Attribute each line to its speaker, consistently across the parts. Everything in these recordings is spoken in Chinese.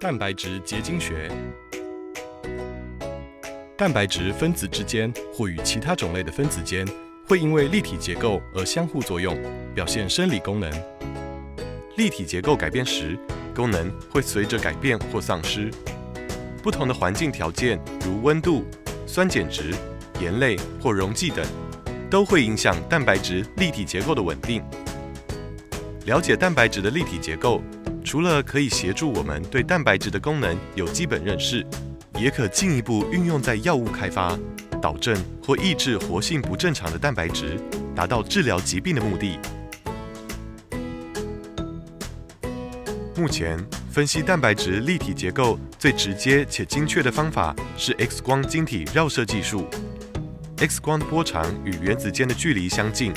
Speaker 1: 蛋白质结晶学。蛋白质分子之间或与其他种类的分子间，会因为立体结构而相互作用，表现生理功能。立体结构改变时，功能会随着改变或丧失。不同的环境条件，如温度、酸碱值、盐类或溶剂等，都会影响蛋白质立体结构的稳定。了解蛋白质的立体结构。除了可以协助我们对蛋白质的功能有基本认识，也可进一步运用在药物开发，导正或抑制活性不正常的蛋白质，达到治疗疾病的目的。目前，分析蛋白质立体结构最直接且精确的方法是 X 光晶体绕射技术。X 光波长与原子间的距离相近，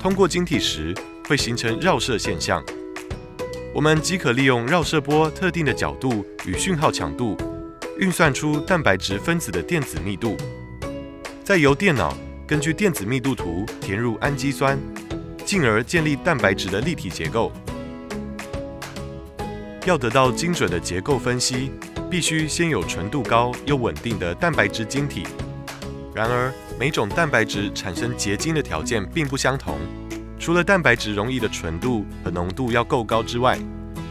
Speaker 1: 通过晶体时会形成绕射现象。我们即可利用绕射波特定的角度与讯号强度，运算出蛋白质分子的电子密度，再由电脑根据电子密度图填入氨基酸，进而建立蛋白质的立体结构。要得到精准的结构分析，必须先有纯度高又稳定的蛋白质晶体。然而，每种蛋白质产生结晶的条件并不相同。除了蛋白质溶液的纯度和浓度要够高之外，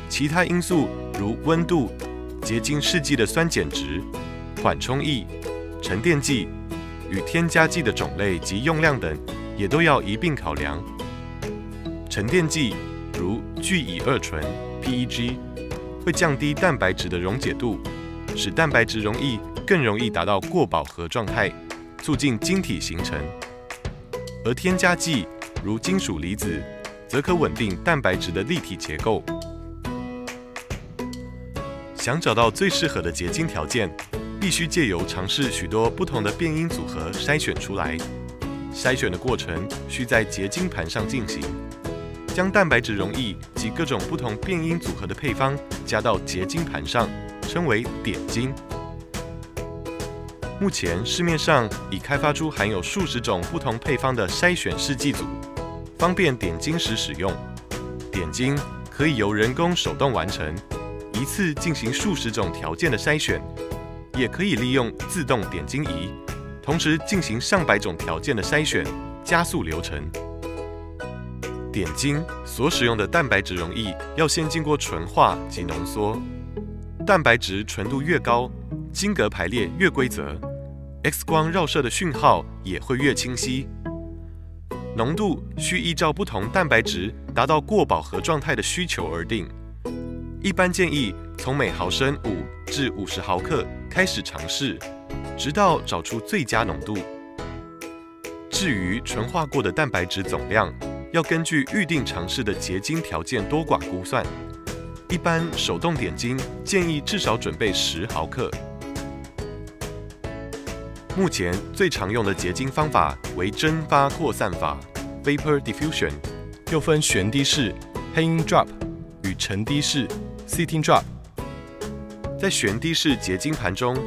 Speaker 1: 其他因素如温度、结晶试剂的酸碱值、缓冲液、沉淀剂与添加剂的种类及用量等，也都要一并考量。沉淀剂如聚乙二醇 （PEG） 会降低蛋白质的溶解度，使蛋白质溶液更容易达到过饱和状态，促进晶体形成。而添加剂如金属离子，则可稳定蛋白质的立体结构。想找到最适合的结晶条件，必须借由尝试许多不同的变因组合筛选出来。筛选的过程需在结晶盘上进行，将蛋白质溶液及各种不同变因组合的配方加到结晶盘上，称为点晶。目前市面上已开发出含有数十种不同配方的筛选试剂组，方便点晶时使用。点晶可以由人工手动完成，一次进行数十种条件的筛选，也可以利用自动点晶仪，同时进行上百种条件的筛选，加速流程。点晶所使用的蛋白质溶液要先经过纯化及浓缩，蛋白质纯度越高，晶格排列越规则。X 光绕射的讯号也会越清晰，浓度需依照不同蛋白质达到过饱和状态的需求而定。一般建议从每毫升五至五十毫克开始尝试，直到找出最佳浓度。至于纯化过的蛋白质总量，要根据预定尝试的结晶条件多寡估算。一般手动点晶建议至少准备十毫克。目前最常用的结晶方法为蒸发扩散法 （Vapor Diffusion），又分悬滴式 （Hanging Drop） 与沉滴式 （Sitting Drop）。在悬滴式结晶盘中，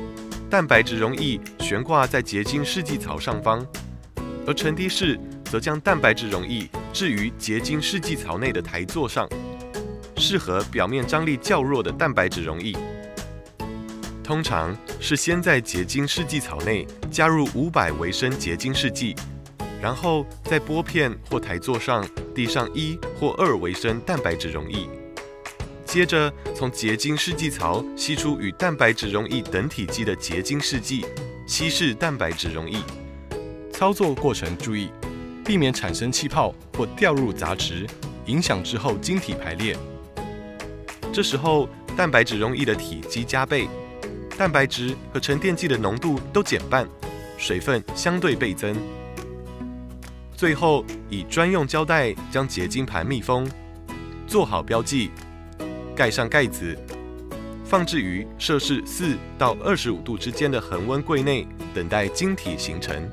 Speaker 1: 蛋白质溶液悬挂在结晶试剂槽上方，而沉滴式则将蛋白质溶液置于结晶试剂槽内的台座上，适合表面张力较弱的蛋白质溶液。通常是先在结晶试剂槽内加入五百微升结晶试剂，然后在玻片或台座上滴上一或二微升蛋白质溶液，接着从结晶试剂槽吸出与蛋白质溶液等体积的结晶试剂，稀释蛋白质溶液。操作过程注意，避免产生气泡或掉入杂质，影响之后晶体排列。这时候蛋白质溶液的体积加倍。蛋白质和沉淀剂的浓度都减半，水分相对倍增。最后以专用胶带将结晶盘密封，做好标记，盖上盖子，放置于摄氏四到二十五度之间的恒温柜内，等待晶体形成。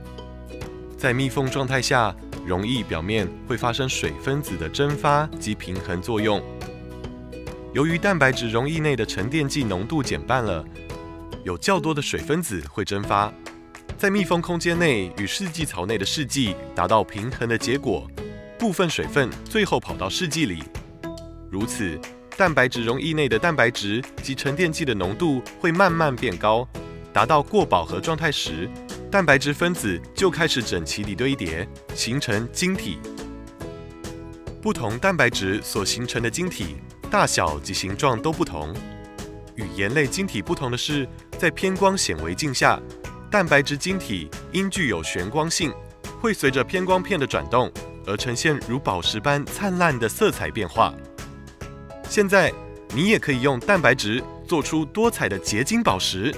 Speaker 1: 在密封状态下，溶液表面会发生水分子的蒸发及平衡作用。由于蛋白质溶液内的沉淀剂浓度减半了。有较多的水分子会蒸发，在密封空间内与试剂槽内的试剂达到平衡的结果，部分水分最后跑到试剂里，如此蛋白质溶液内的蛋白质及沉淀剂的浓度会慢慢变高，达到过饱和状态时，蛋白质分子就开始整齐地堆叠，形成晶体。不同蛋白质所形成的晶体大小及形状都不同。与盐类晶体不同的是，在偏光显微镜下，蛋白质晶体因具有旋光性，会随着偏光片的转动而呈现如宝石般灿烂的色彩变化。现在，你也可以用蛋白质做出多彩的结晶宝石。